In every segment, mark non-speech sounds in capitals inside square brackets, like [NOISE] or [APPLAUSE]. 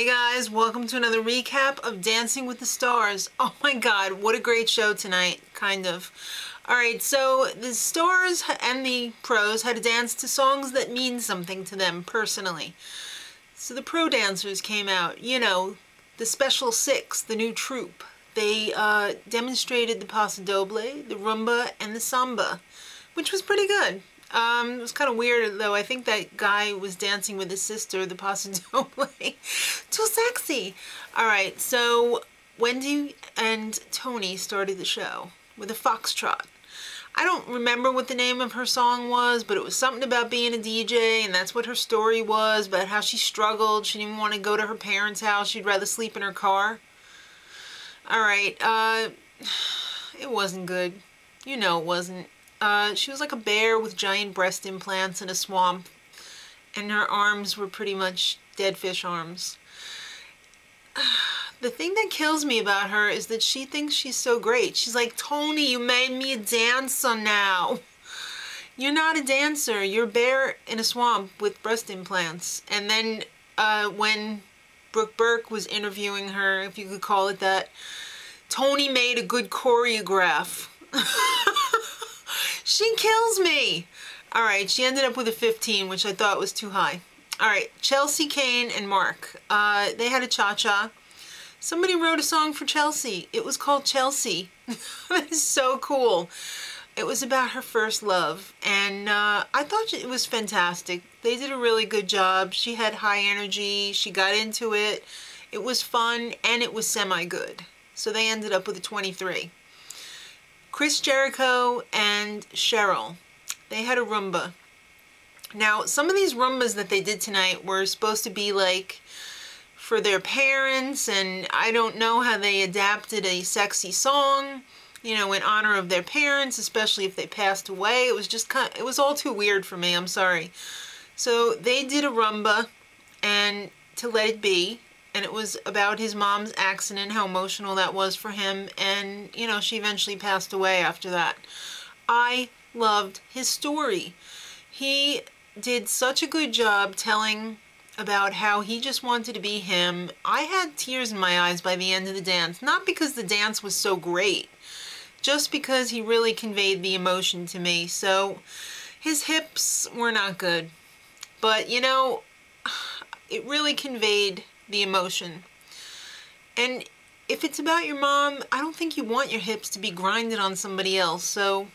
Hey guys, welcome to another recap of Dancing with the Stars. Oh my god, what a great show tonight, kind of. Alright, so the stars and the pros had to dance to songs that mean something to them personally. So the pro dancers came out, you know, the Special Six, the new troupe. They uh, demonstrated the Paso Doble, the Rumba, and the Samba, which was pretty good. Um, it was kind of weird though. I think that guy was dancing with his sister, the Paso Doble. [LAUGHS] Too sexy. All right, so Wendy and Tony started the show with a foxtrot. I don't remember what the name of her song was, but it was something about being a DJ, and that's what her story was, about how she struggled. She didn't want to go to her parents' house. She'd rather sleep in her car. All right, uh, [SIGHS] it wasn't good. You know it wasn't. Uh, she was like a bear with giant breast implants in a swamp, and her arms were pretty much dead fish arms. [SIGHS] The thing that kills me about her is that she thinks she's so great. She's like, Tony, you made me a dancer now. [LAUGHS] You're not a dancer. You're a bear in a swamp with breast implants. And then uh, when Brooke Burke was interviewing her, if you could call it that, Tony made a good choreograph. [LAUGHS] she kills me. All right, she ended up with a 15, which I thought was too high. All right, Chelsea Kane and Mark. Uh, they had a cha-cha. Somebody wrote a song for Chelsea. It was called Chelsea. [LAUGHS] that is so cool. It was about her first love, and uh, I thought it was fantastic. They did a really good job. She had high energy. She got into it. It was fun, and it was semi-good. So they ended up with a 23. Chris Jericho and Cheryl. They had a Rumba. Now, some of these Rumbas that they did tonight were supposed to be like for their parents and I don't know how they adapted a sexy song you know in honor of their parents especially if they passed away it was just kind of, it was all too weird for me I'm sorry so they did a rumba and to let it be and it was about his mom's accident how emotional that was for him and you know she eventually passed away after that I loved his story he did such a good job telling about how he just wanted to be him. I had tears in my eyes by the end of the dance, not because the dance was so great, just because he really conveyed the emotion to me. So his hips were not good, but you know, [SIGHS] it really conveyed the emotion. And if it's about your mom, I don't think you want your hips to be grinded on somebody else. So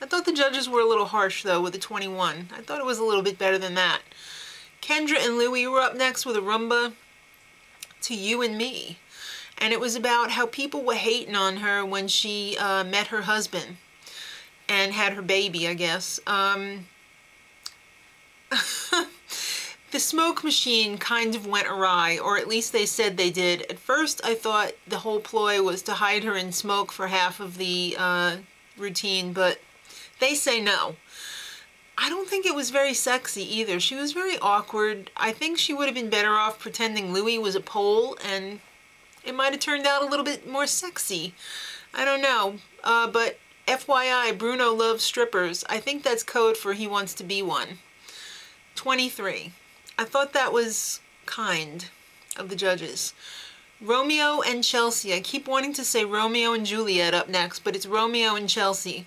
I thought the judges were a little harsh though with the 21. I thought it was a little bit better than that. Kendra and Louie were up next with a rumba to You and Me. And it was about how people were hating on her when she uh, met her husband and had her baby, I guess. Um, [LAUGHS] the smoke machine kind of went awry, or at least they said they did. At first, I thought the whole ploy was to hide her in smoke for half of the uh, routine, but they say no. I don't think it was very sexy either. She was very awkward. I think she would have been better off pretending Louie was a pole and it might have turned out a little bit more sexy. I don't know. Uh, but FYI, Bruno loves strippers. I think that's code for he wants to be one. 23. I thought that was kind of the judges. Romeo and Chelsea. I keep wanting to say Romeo and Juliet up next, but it's Romeo and Chelsea.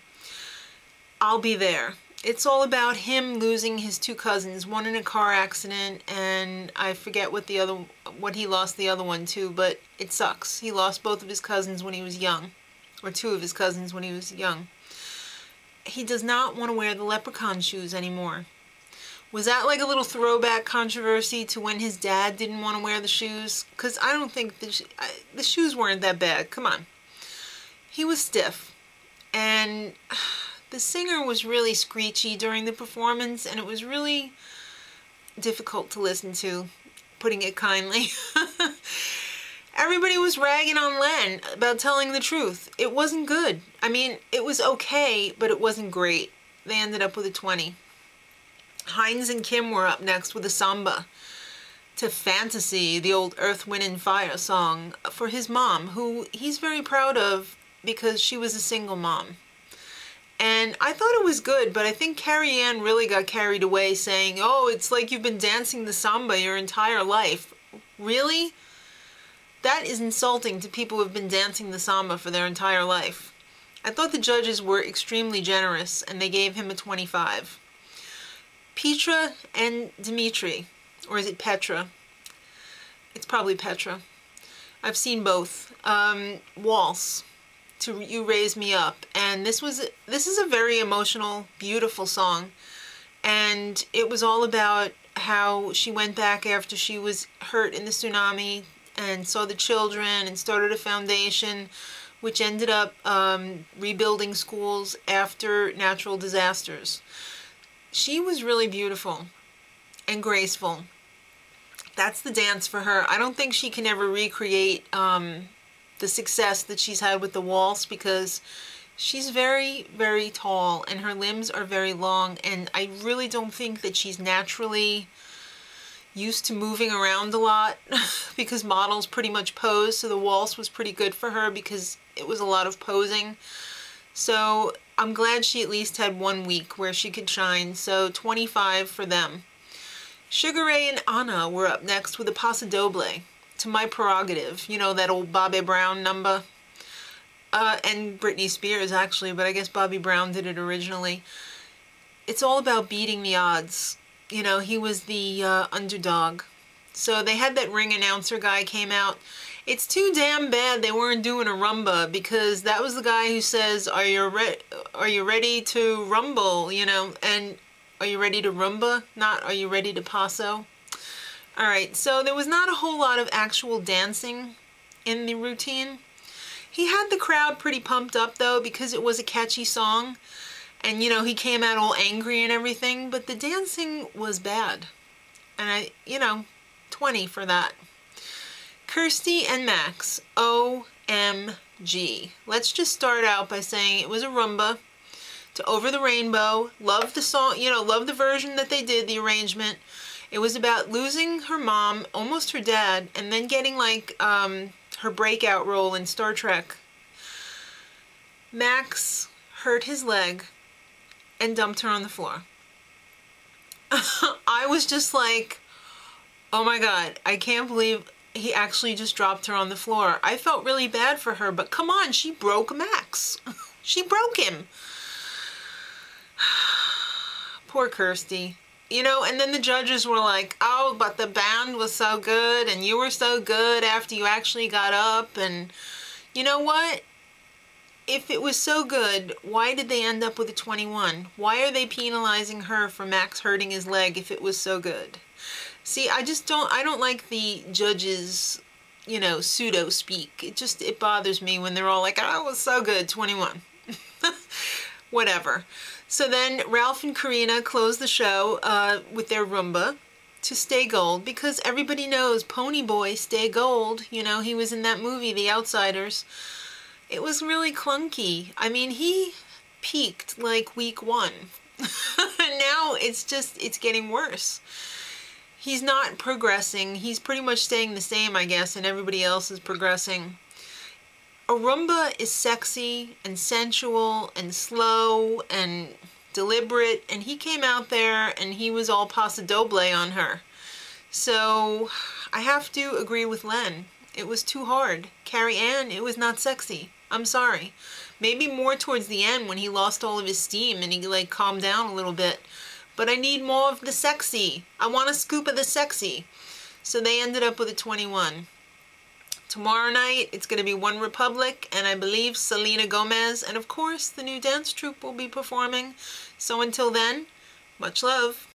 I'll be there it's all about him losing his two cousins, one in a car accident, and I forget what the other, what he lost the other one to, but it sucks. He lost both of his cousins when he was young, or two of his cousins when he was young. He does not want to wear the leprechaun shoes anymore. Was that like a little throwback controversy to when his dad didn't want to wear the shoes? Because I don't think the, I, the shoes weren't that bad. Come on. He was stiff. And [SIGHS] the singer was really screechy during the performance and it was really difficult to listen to, putting it kindly. [LAUGHS] Everybody was ragging on Len about telling the truth. It wasn't good. I mean, it was okay, but it wasn't great. They ended up with a 20. Hines and Kym were up next with a samba to Fantasy, the old Earth, Wind, and Fire song for his mom, who he's very proud of because she was a single mom. And I thought it was good, but I think Carrie Ann really got carried away saying, oh, it's like you've been dancing the samba your entire life. Really? That is insulting to people who have been dancing the samba for their entire life. I thought the judges were extremely generous and they gave him a 25. Petra and Dmitry, or is it Petra? It's probably Petra. I've seen both. Um, Waltz to You Raise Me Up. And this was this is a very emotional, beautiful song. And it was all about how she went back after she was hurt in the tsunami and saw the children and started a foundation which ended up um, rebuilding schools after natural disasters. She was really beautiful and graceful. That's the dance for her. I don't think she can ever recreate um, the success that she's had with the waltz because she's very, very tall and her limbs are very long and I really don't think that she's naturally used to moving around a lot [LAUGHS] because models pretty much pose so the waltz was pretty good for her because it was a lot of posing. So I'm glad she at least had one week where she could shine. So 25 for them. Sugar Ray and Anna were up next with a Paso Doble to my prerogative. You know, that old Bobby Brown number. Uh, and Britney Spears, actually, but I guess Bobby Brown did it originally. It's all about beating the odds. You know, he was the uh, underdog. So they had that ring announcer guy came out. It's too damn bad they weren't doing a rumba because that was the guy who says, "Are you re- Are you ready to rumble?" You know, and are you ready to rumba? Not, are you ready to paso? All right, so there was not a whole lot of actual dancing in the routine. He had the crowd pretty pumped up though because it was a catchy song. And you know, he came out all angry and everything, but the dancing was bad. And I, you know, 20 for that. Kirstie and Max, OMG. Let's just start out by saying it was a rumba to Over the Rainbow. Love the song, you know, love the version that they did, the arrangement. It was about losing her mom, almost her dad, and then getting like um, her breakout role in Star Trek. Max hurt his leg and dumped her on the floor. [LAUGHS] I was just like, oh my god, I can't believe he actually just dropped her on the floor. I felt really bad for her, but come on, she broke Max. [LAUGHS] she broke him. [SIGHS] Poor Kirstie you know, and then the judges were like, oh, but the band was so good and you were so good after you actually got up. And you know what? If it was so good, why did they end up with a 21? Why are they penalizing her for Max hurting his leg if it was so good? See, I just don't, I don't like the judges, you know, pseudo speak. It just, it bothers me when they're all like, oh, it was so good, 21. [LAUGHS] Whatever. So then Ralph and Karina close the show uh, with their rumba to Stay Gold because everybody knows Pony Boy Stay Gold. You know, he was in that movie, The Outsiders. It was really clunky. I mean, he peaked like week one. And [LAUGHS] now it's just, it's getting worse. He's not progressing. He's pretty much staying the same, I guess, and everybody else is progressing. A rumba is sexy and sensual and slow and deliberate and he came out there and he was all paso doble on her. So I have to agree with Len. It was too hard. Carrie Ann, it was not sexy. I'm sorry. Maybe more towards the end when he lost all of his steam and he like calmed down a little bit. But I need more of the sexy. I want a scoop of the sexy. So they ended up with a 21. Tomorrow night, it's going to be OneRepublic, and I believe Selena Gomez, and of course, the new dance troupe will be performing. So until then, much love.